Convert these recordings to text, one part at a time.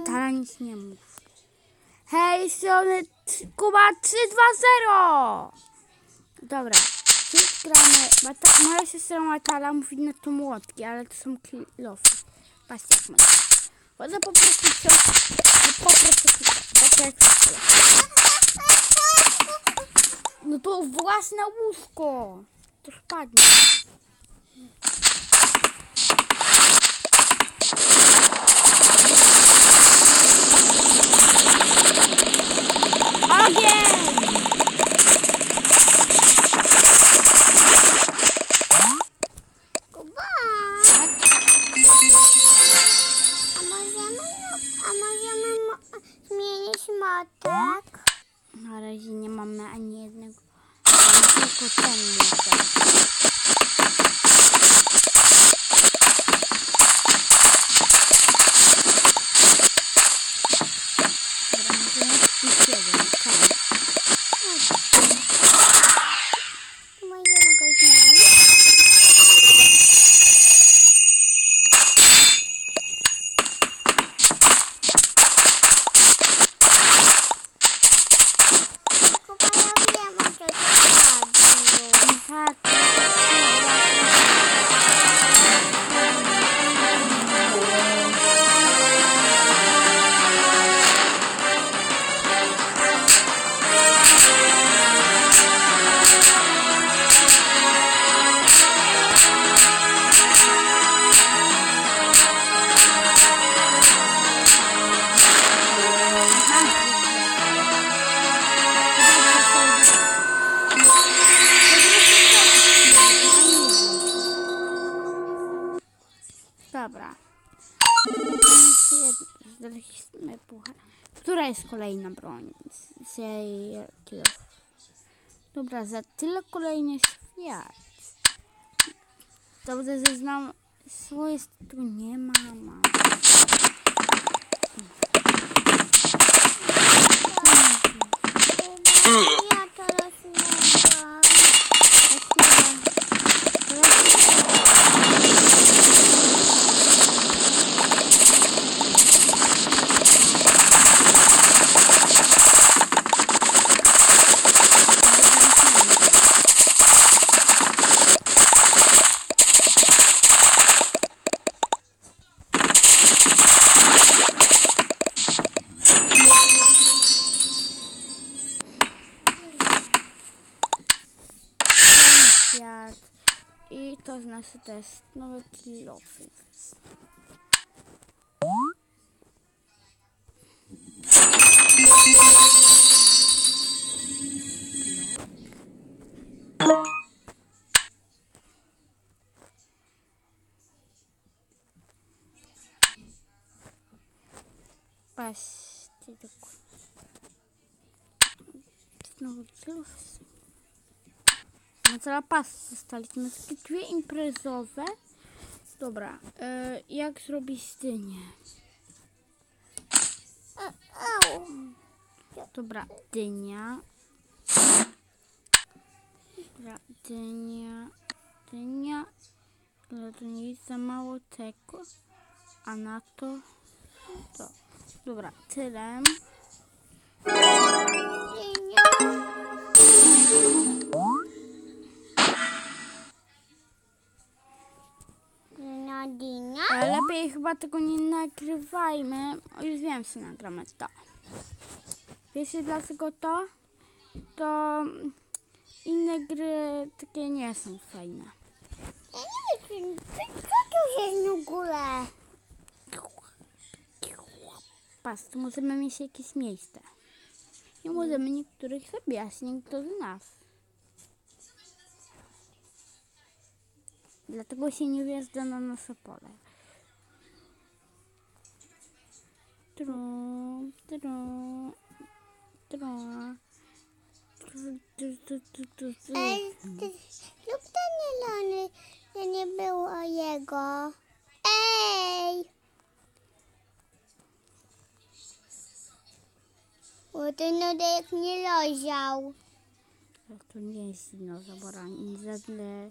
Natala nic nie mów. Hej, strony Kuba 320! Dobra, dziś gramy. Mata- moja siostra Natala mówi na to młotki, ale to są kilofy. Patrzcie jak mówię. Chodzę po prostu książkę. Po prostu tak No to własne łóżko. To spadnie. Ogień! Kuba! A możemy, a możemy mo- zmienić motek? Na razie nie mamy ani jednego. Tylko ten młotek. Puchar. Która jest kolejna broń z? Dobra, za tyle kolejny świat. Dobrze, że znam swoje tu nie ma. Kuba, I to znaczy też nowe kilofy. Patrzcie, tylko. Znowu kilofy. No cała pas zostaliśmy. Takie dwie imprezowe. Dobra, e, jak zrobić dynię? Au. Dobra, dynia. Dobra, dynia. Dynia. Ale to nie jest za mało tego. A na to to. Dobra, tyle. Chyba tego nie nagrywajmy. Już wiem, co nagramy to. Wiecie dlaczego to? To inne gry takie nie są fajne. Ja nie wiem, co to jest w ogóle? Pas, tu możemy mieć jakieś miejsce. Nie możemy niektórych zabijać, niektórzy nas. Dlatego się nie wjeżdża na nasze pole. Lub to nie Lony, to nie było jego. Ej! Bo ten nodek nie leżał. Ale To nie jest dinozaur, ani żadne,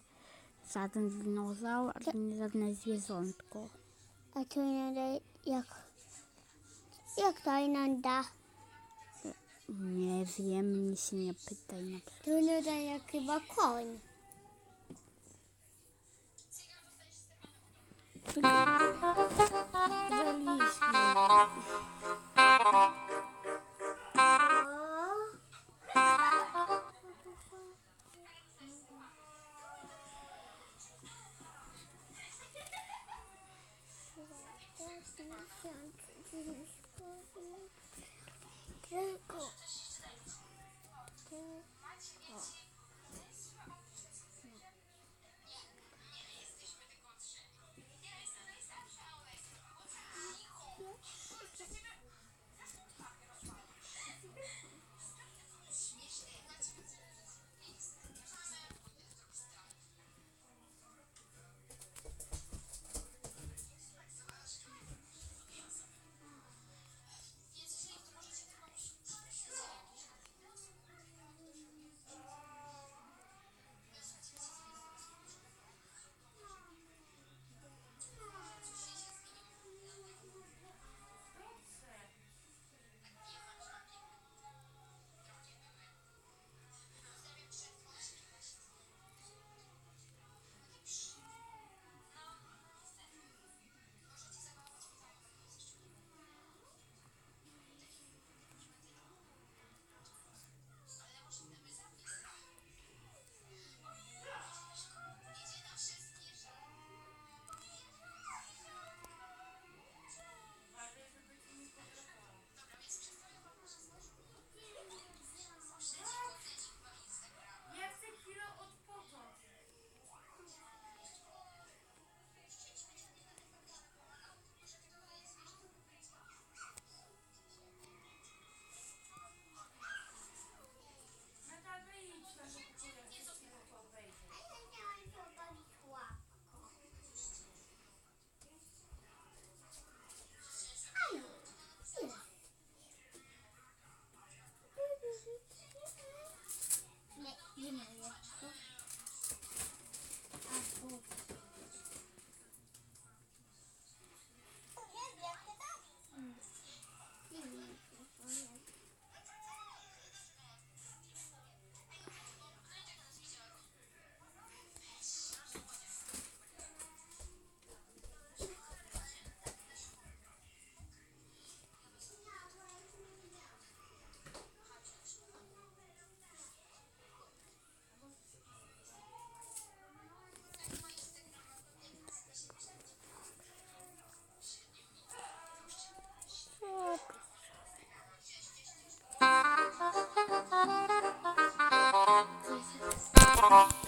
żaden dinozaur, ani żadne zwierzątko. A to nodek jak... Jak to inanda? Nie wiem, się nie pytaj na To inanda jak chyba koń. Tylko. Nie, Bye.